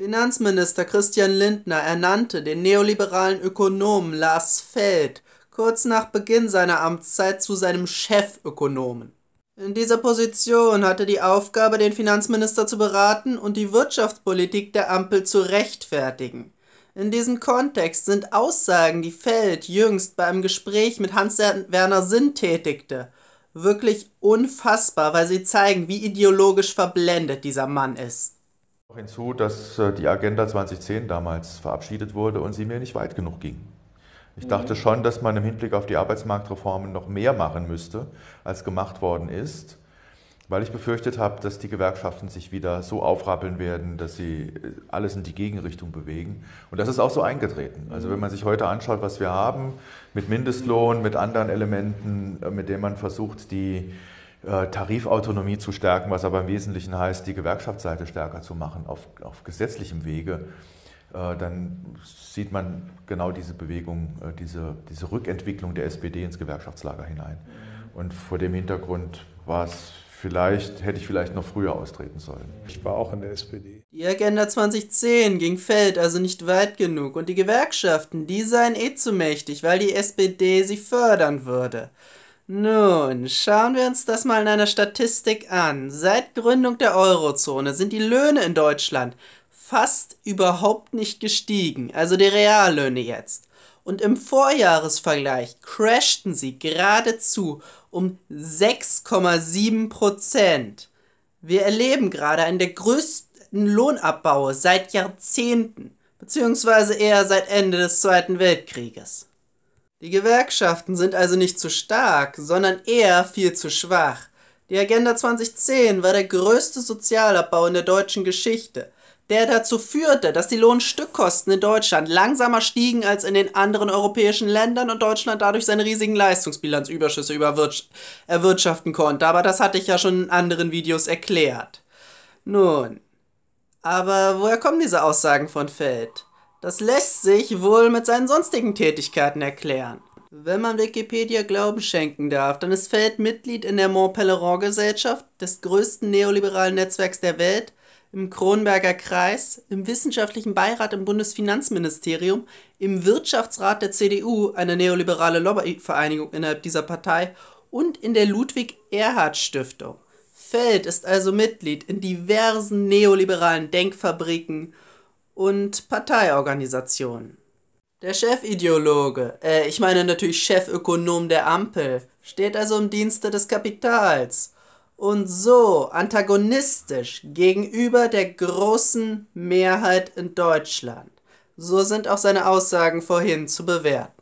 Finanzminister Christian Lindner ernannte den neoliberalen Ökonomen Lars Feld kurz nach Beginn seiner Amtszeit zu seinem Chefökonomen. In dieser Position hatte die Aufgabe, den Finanzminister zu beraten und die Wirtschaftspolitik der Ampel zu rechtfertigen. In diesem Kontext sind Aussagen, die Feld jüngst bei einem Gespräch mit Hans-Werner Sinn tätigte, wirklich unfassbar, weil sie zeigen, wie ideologisch verblendet dieser Mann ist. Hinzu, dass äh, die Agenda 2010 damals verabschiedet wurde und sie mir nicht weit genug ging. Ich dachte schon, dass man im Hinblick auf die Arbeitsmarktreformen noch mehr machen müsste, als gemacht worden ist, weil ich befürchtet habe, dass die Gewerkschaften sich wieder so aufrappeln werden, dass sie äh, alles in die Gegenrichtung bewegen. Und das ist auch so eingetreten. Also wenn man sich heute anschaut, was wir haben, mit Mindestlohn, mit anderen Elementen, äh, mit denen man versucht, die Tarifautonomie zu stärken, was aber im Wesentlichen heißt, die Gewerkschaftsseite stärker zu machen auf, auf gesetzlichem Wege, äh, dann sieht man genau diese Bewegung, äh, diese, diese Rückentwicklung der SPD ins Gewerkschaftslager hinein. Und vor dem Hintergrund war es vielleicht, hätte ich vielleicht noch früher austreten sollen. Ich war auch in der SPD. Die Agenda 2010 ging Feld also nicht weit genug und die Gewerkschaften, die seien eh zu mächtig, weil die SPD sie fördern würde. Nun, schauen wir uns das mal in einer Statistik an. Seit Gründung der Eurozone sind die Löhne in Deutschland fast überhaupt nicht gestiegen, also die Reallöhne jetzt. Und im Vorjahresvergleich crashten sie geradezu um 6,7 Prozent. Wir erleben gerade einen der größten Lohnabbaue seit Jahrzehnten, beziehungsweise eher seit Ende des Zweiten Weltkrieges. Die Gewerkschaften sind also nicht zu stark, sondern eher viel zu schwach. Die Agenda 2010 war der größte Sozialabbau in der deutschen Geschichte, der dazu führte, dass die Lohnstückkosten in Deutschland langsamer stiegen als in den anderen europäischen Ländern und Deutschland dadurch seine riesigen Leistungsbilanzüberschüsse erwirtschaften konnte. Aber das hatte ich ja schon in anderen Videos erklärt. Nun, aber woher kommen diese Aussagen von Feld? Das lässt sich wohl mit seinen sonstigen Tätigkeiten erklären. Wenn man Wikipedia Glauben schenken darf, dann ist Feld Mitglied in der Mont Pelerin Gesellschaft, des größten neoliberalen Netzwerks der Welt, im Kronberger Kreis, im wissenschaftlichen Beirat im Bundesfinanzministerium, im Wirtschaftsrat der CDU, eine neoliberale Lobbyvereinigung innerhalb dieser Partei, und in der Ludwig-Erhard-Stiftung. Feld ist also Mitglied in diversen neoliberalen Denkfabriken und Parteiorganisationen. Der Chefideologe, äh, ich meine natürlich Chefökonom der Ampel, steht also im Dienste des Kapitals und so antagonistisch gegenüber der großen Mehrheit in Deutschland. So sind auch seine Aussagen vorhin zu bewerten.